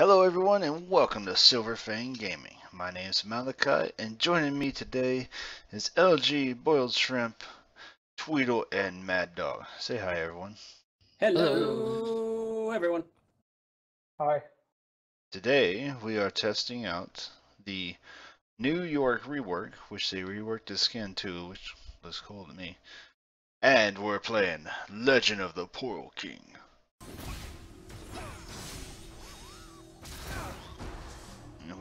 Hello everyone and welcome to Silverfang Gaming. My name is Malaki and joining me today is LG, Boiled Shrimp, Tweedle, and Mad Dog. Say hi everyone. Hello, everyone. Hi. Today we are testing out the new Yorick rework, which they reworked the skin to, which looks cool to me. And we're playing Legend of the Poro King.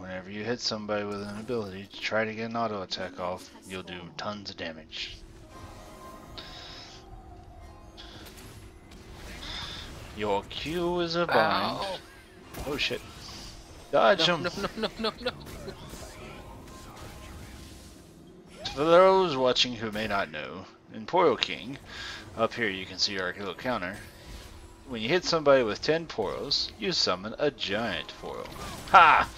Whenever you hit somebody with an ability to try to get an auto attack off, you'll do tons of damage. Your Q is a bind. Ow. Oh shit. Ah, Dodge No, him. no, no, no, no, no. For those watching who may not know, in Poro King, up here you can see our little counter. When you hit somebody with 10 Poros, you summon a giant Poro. Ha!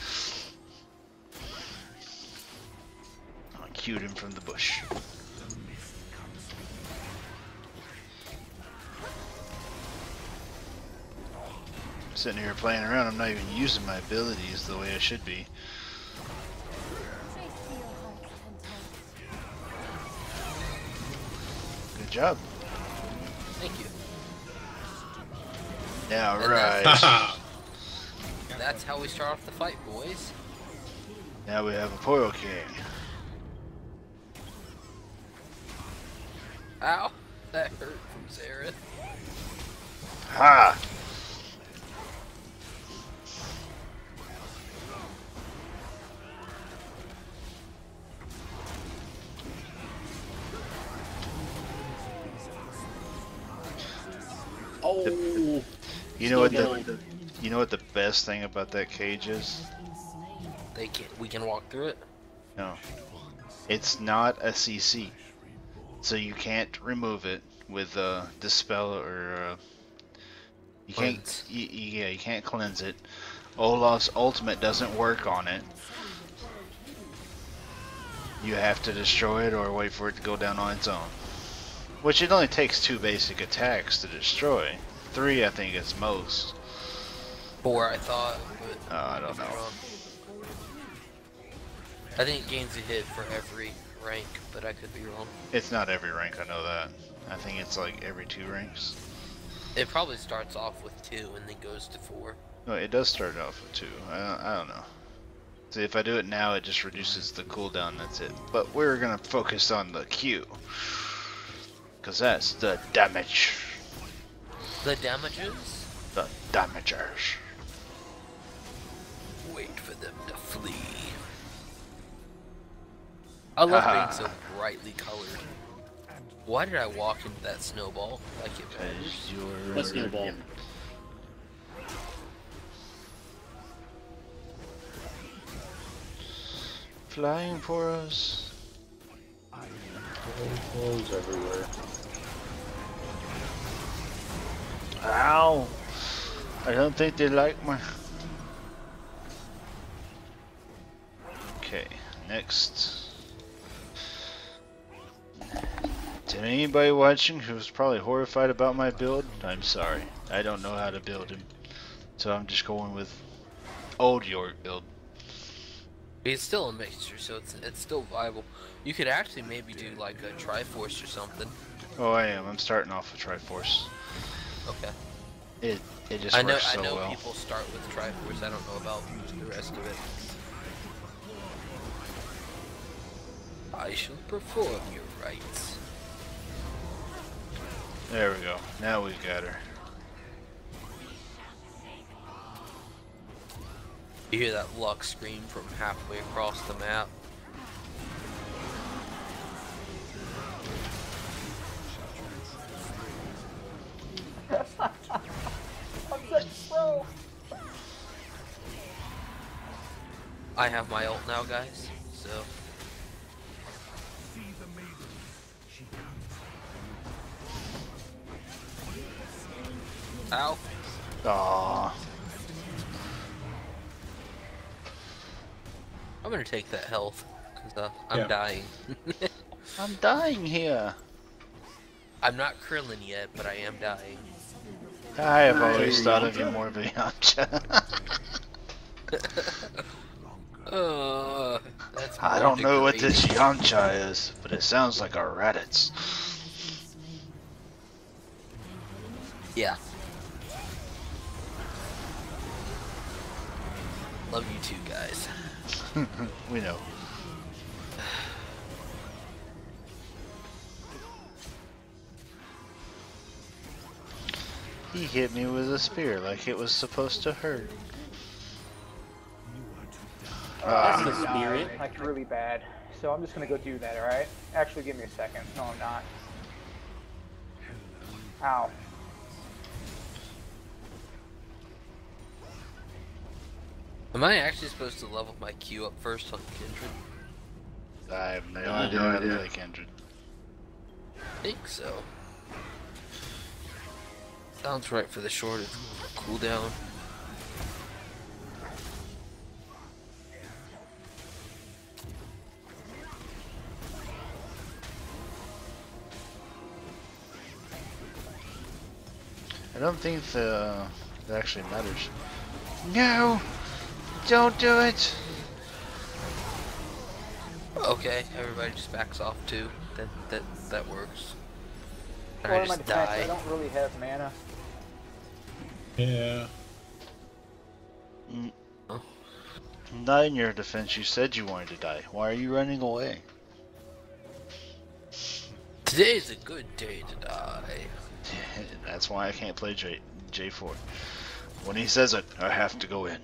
Cued him from the bush. Sitting here playing around, I'm not even using my abilities the way I should be. Good job. Thank you. Yeah, And right. that's- That's how we start off the fight, boys. now we have a Poro King. Ow, that hurt from Zareth. Ha! Oh, You know what the you know what the best thing about that cage is? They can we can walk through it. No. It's not a CC. So you can't remove it with uh dispel or uh you can't Cleanse. y- y- yeah, you can't cleanse it. Olaf's ultimate doesn't work on it. You have to destroy it or wait for it to go down on its own. Which it only takes two basic attacks to destroy. Three I think is most. Four, I thought. But Uh, I don't know. I think it gains a hit for every rank, but I could be wrong. It's not every rank, I know that. I think it's like every two ranks. It probably starts off with two and then goes to four. No, it does start off with two. I don't, I don't know. See, if I do it now, it just reduces the cooldown, that's it. But we're gonna focus on the Q. Because that's the damage. The damages? The damagers. Wait for them to flee. I love Haha. being so brightly colored. Why did I walk into that snowball like it matters? Because you're... What snowball? Flying for us. Holes everywhere. Ow! I don't think they like my... Okay, next. To anybody watching who's probably horrified about my build, I'm sorry. I don't know how to build him. So I'm just going with old Yorick build. It's still a mixture, so it's it's still viable. You could actually maybe do like a Triforce or something. Oh, I am. I'm starting off with Triforce. Okay. It it just I know works so I know well. people start with Triforce. I don't know about the rest of it. I shall perform your rites. There we go. Now we've got her. You hear that luck scream from halfway across the map. I have my ult now, guys. Aww. I'm gonna take that health. Cause uh, I'm Yeah. dying. I'm dying here. I'm not Krillin yet, but I am dying. I have always thought of you more of a Yamcha. uh, I don't know what this Yamcha is, but it sounds like a Raditz. Yeah. Love you too, guys. we know. He hit me with a spear like it was supposed to hurt. That's the ah. spirit. Like really bad. So I'm just gonna go do that, alright? Actually, give me a second. No, I'm not. Ow. Am I actually supposed to level my Q up first on Kindred? I have no idea how to play Kindred. I think so. Sounds right for the short cooldown. I don't think the uh, that actually matters. No, don't do it. Okay, everybody just backs off too. That that that works. Well, I in my just defense, die. I don't really have mana. Yeah. Mm, oh. Not in your defense. You said you wanted to die. Why are you running away? Today is a good day to die. That's why I can't play J J4. When he says it, I have to go in.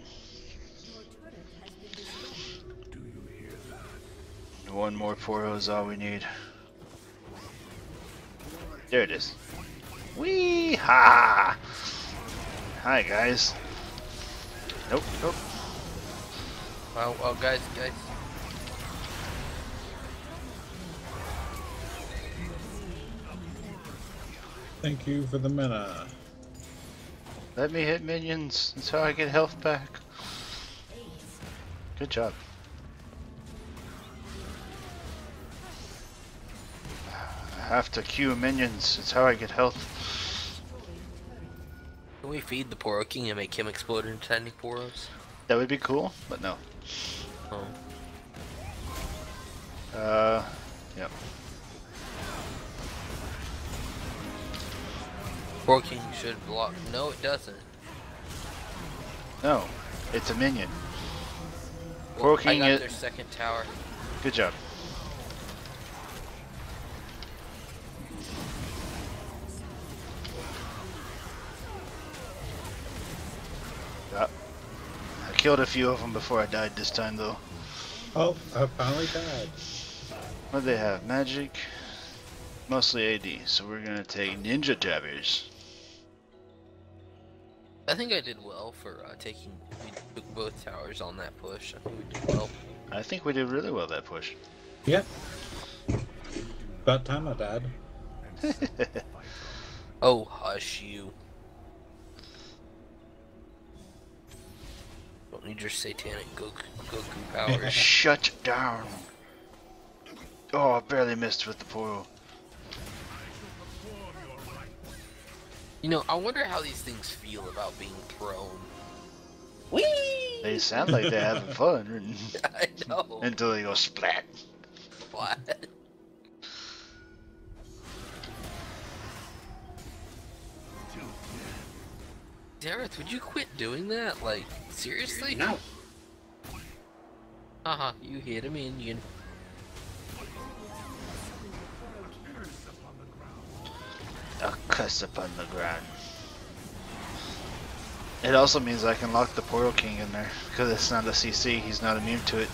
One more Poro is all we need. There it is. Wee ha! Hi guys. Nope, nope. Well, well, guys, guys. Thank you for the mana. Let me hit minions. That's how I get health back. Good job. Have to queue minions. It's how I get health. Can we feed the Poro King and make him explode into tiny Poros? That would be cool, but no. Oh. Uh, yep. Poro King should block. No, it doesn't. No, it's a minion. Well, Poro I King got is- their second tower. Good job. Killed a few of them before I died this time, though. Oh, I finally died. What do they have? Magic? Mostly AD, so we're gonna take Ninja Tabis. I think I did well for uh, taking. We took both towers on that push. I think we did well. I think we did really well that push. Yep. About time I died. Oh, hush you. Need your satanic Goku, Goku powers. Shut down. Oh, I barely missed with the Poro. you know, I wonder how these things feel about being thrown. They sound like they're having fun I know. until they go splat. What? Dareth, would you quit doing that? Like, seriously? No. Haha, you hit a minion. A cuss upon the ground. It also means I can lock the Poro King in there, because it's not a CC, he's not immune to it.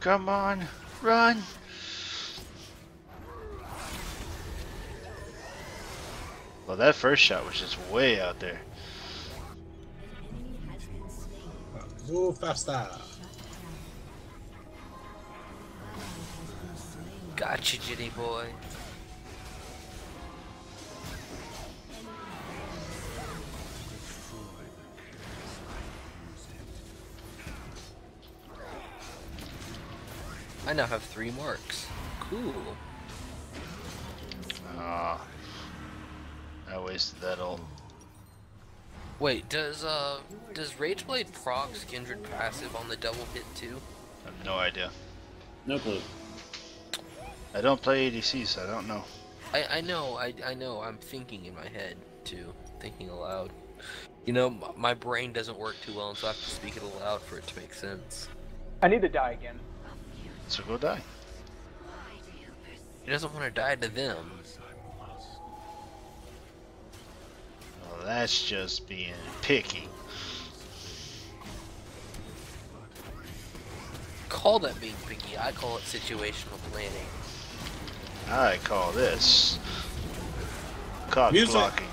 Come on, run! Well, that first shot was just way out there. Move faster. Gotcha, Jitty boy. I now have three marks. Cool. Ah. I wasted that ult. Wait, does uh does Rageblade procs Kindred passive on the double hit too? I have no idea. No clue. I don't play ADC, so I don't know. I I know I I know I'm thinking in my head too, thinking aloud. You know, my brain doesn't work too well, and so I have to speak it aloud for it to make sense. I need to die again. So go die. He doesn't want to die to them. Well, that's just being picky. Call that being picky. I call it situational planning. I call this cock Music. blocking.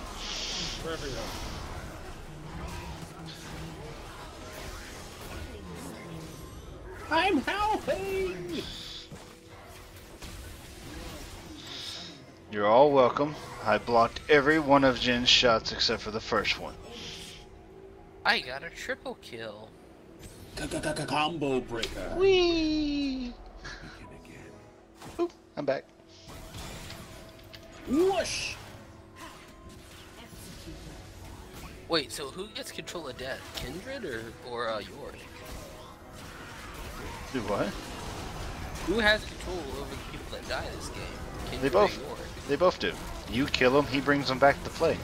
I'm helping! You're all welcome. I blocked every one of Jhin's shots except for the first one. I got a triple kill. Combo breaker. Whee! Oop, I'm back. Whoosh! Wait, so who gets control of death? Kindred or or uh, Yorick? Do what? Who has control over the people that die in this game? Kindred They both. They both do. You kill him, he brings them back to play.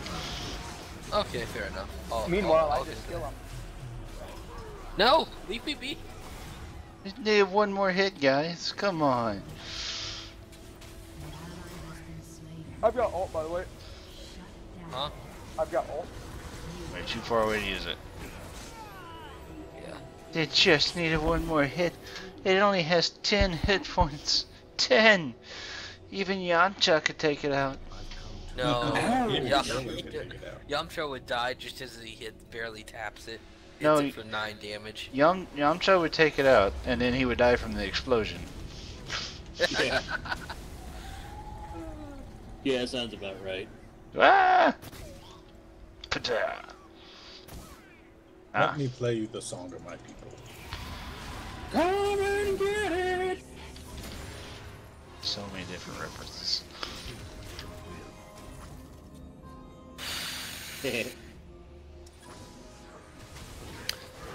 Okay, fair enough. I'll, Meanwhile, I'll, I'll I just kill him. No, leave me be. Just need one more hit, guys. Come on. I've got ult, by the way. Huh? I've got ult. Way too far away to use it. Yeah. They just needed one more hit. It only has 10 hit points. 10! Even Yamcha could take it out. No. Yeah, yeah. yeah. Yamcha would die just as he hit barely taps it. Hits No, it for nine damage. Yam Yamcha would take it out, and then he would die from the explosion. Yeah. yeah, sounds about right. Ah! Pata! Let Ah, me play you the song of my people. Come and get it! so many different references.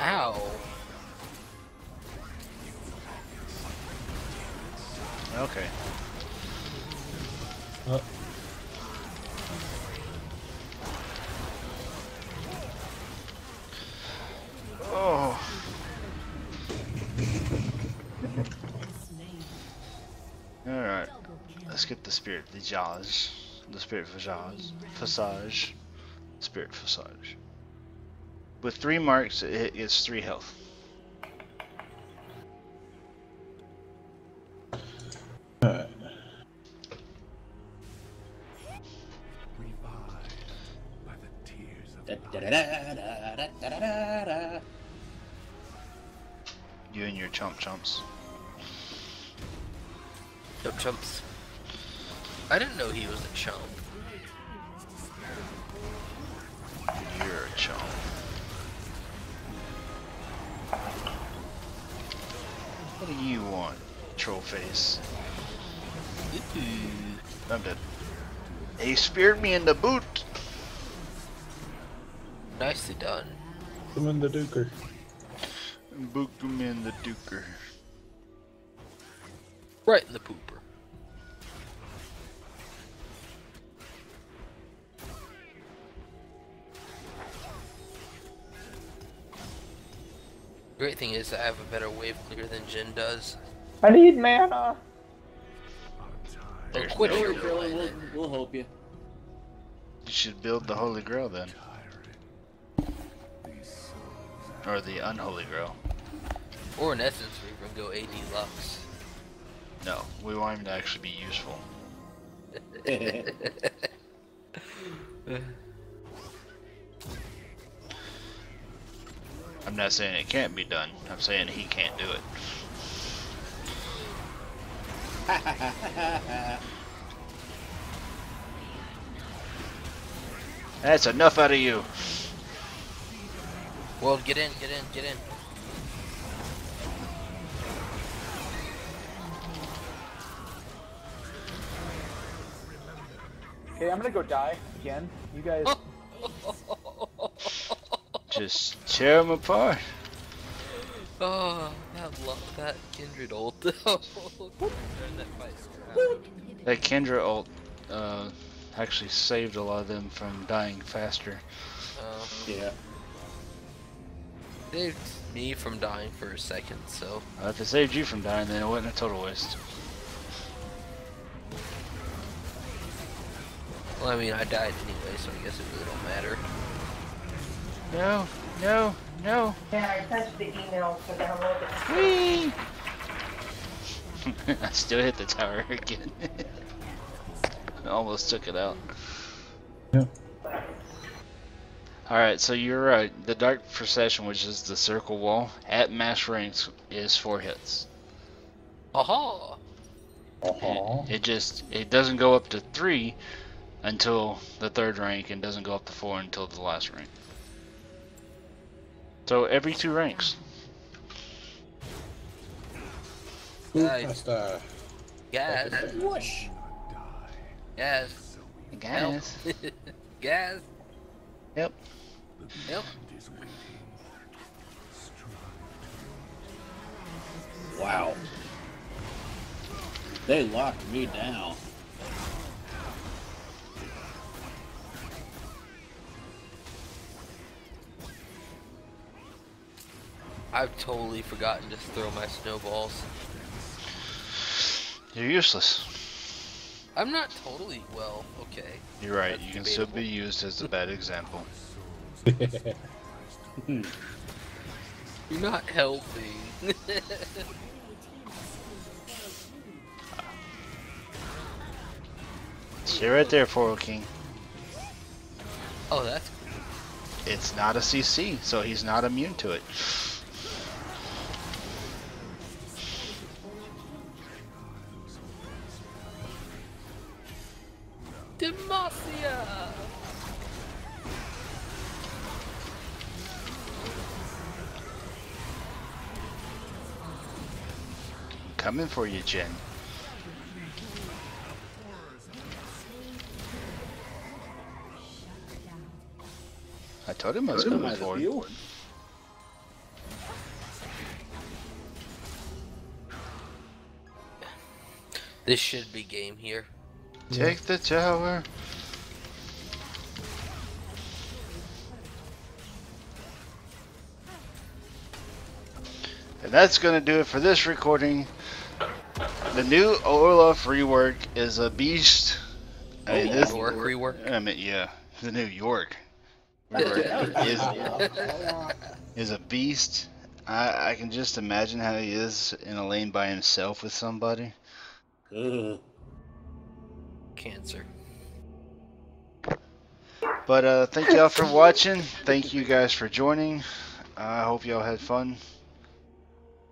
Ow. Okay. Uh, Let's get the spirit visage. The spirit for visage. Visage. Spirit visage. With three marks, it gets three health. You and your chump chumps. Chump chumps. I didn't know he was a chump. You're a chump. What do you want, troll face? I'm dead. He speared me in the boot. Nicely done. Come in the Duker. Book him in the duker. Right in the pooper. Great thing is I have a better wave clear than Jhin does. I need mana. Or There's quit no your We'll, way we'll, then. we'll help you. You should build the Holy Grail then. Or the Unholy Grail. Or in essence, we can go AD Lux. No, we want him to actually be useful. I'm not saying it can't be done. I'm saying he can't do it. That's enough out of you. Well, get in, get in, get in. Okay, I'm gonna go die again. You guys. Just tear them apart. Oh, that lo- that kindred ult. Turn that fight around. That Kindred ult uh, actually saved a lot of them from dying faster. Uh, Yeah. saved me from dying for a second, so Uh, if it saved you from dying, then it wasn't a total waste. well, I mean, I died anyway, so I guess it really don't matter. No, no, no. Yeah, I touched the email for downloading. Whee! I still hit the tower again. I almost took it out. Yeah. Alright, so you're right. The Dark Procession, which is the circle wall, at max ranks is four hits. Aha! Uh-huh. It just it doesn't go up to three until the third rank and doesn't go up to four until the last rank. So every two ranks. Ooh, Nice. that's uh, Gas! Whoosh. Gas! Guys. Gas! Yep. Yep. Wow. They locked me down. I've totally forgotten to throw my snowballs. You're useless. I'm not totally well. Okay. You're right. That's You can still be used as a bad example. You're not helping. Stay right there, Poro King. oh, that's It's not a CC, so he's not immune to it. Coming for you, Jhin. I told him I was coming for you. This should be game here. Take the tower. And that's going to do it for this recording. The new Olaf rework is a beast. I mean, this, Yorick rework. I mean, yeah, the new Yorick rework is, is a beast. I, I can just imagine how he is in a lane by himself with somebody. Ugh. Cancer. But uh, thank y'all for watching. Thank you guys for joining. I hope y'all had fun.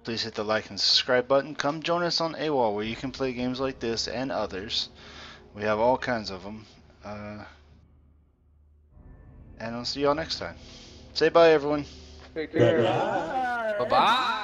Please hit the like and subscribe button. Come join us on AWOL where you can play games like this and others. We have all kinds of them. Uh, and I'll see y'all next time. Say bye, everyone. Take care. Bye bye.